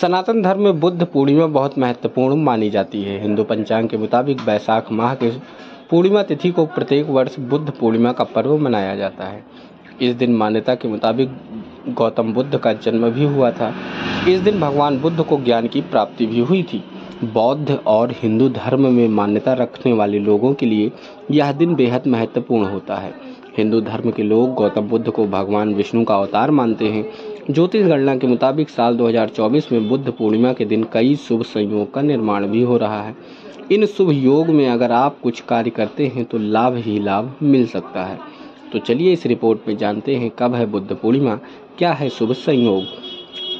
सनातन धर्म में बुद्ध पूर्णिमा बहुत महत्वपूर्ण मानी जाती है। हिंदू पंचांग के मुताबिक बैसाख माह के पूर्णिमा तिथि को प्रत्येक वर्ष बुद्ध पूर्णिमा का पर्व मनाया जाता है। इस दिन मान्यता के मुताबिक गौतम बुद्ध का जन्म भी हुआ था। इस दिन भगवान बुद्ध को ज्ञान की प्राप्ति भी हुई थी। बौद्ध और हिंदू धर्म में मान्यता रखने वाले लोगों के लिए यह दिन बेहद महत्वपूर्ण होता है। हिंदू धर्म के लोग गौतम बुद्ध को भगवान विष्णु का अवतार मानते हैं। ज्योतिष गणना के मुताबिक साल 2024 में बुद्ध पूर्णिमा के दिन कई शुभ संयोग का निर्माण भी हो रहा है। इन शुभ योग में अगर आप कुछ कार्य करते हैं तो लाभ ही लाभ मिल सकता है। तो चलिए इस रिपोर्ट में जानते हैं, कब है बुद्ध पूर्णिमा, क्या है शुभ संयोग।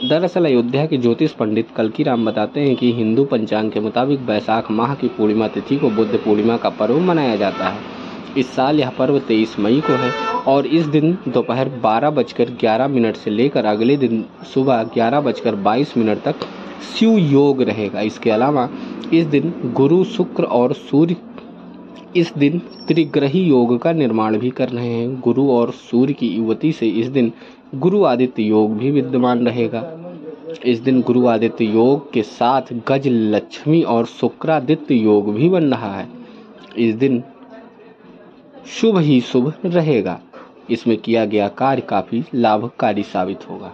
दरअसल अयोध्या के ज्योतिष पंडित कलकी राम बताते हैं कि हिंदू पंचांग के मुताबिक बैसाख माह की पूर्णिमा तिथि को बुद्ध पूर्णिमा का पर्व मनाया जाता है। इस साल यह पर्व 23 मई को है। और इस दिन दोपहर बारह बजकर ग्यारह मिनट से लेकर अगले दिन सुबह ग्यारह बजकर बाईस मिनट तक शिव योग रहेगा। इसके अलावा इस दिन गुरु, शुक्र और सूर्य इस दिन त्रिग्रही योग का निर्माण भी कर रहे हैं। गुरु और सूर्य की युवती से इस दिन गुरु आदित्य योग भी विद्यमान रहेगा। इस दिन गुरु आदित्य योग के साथ गज, लक्ष्मी और शुक्रादित्य योग भी बन रहा है। इस दिन शुभ ही शुभ रहेगा। इसमें किया गया कार्य काफ़ी लाभकारी साबित होगा।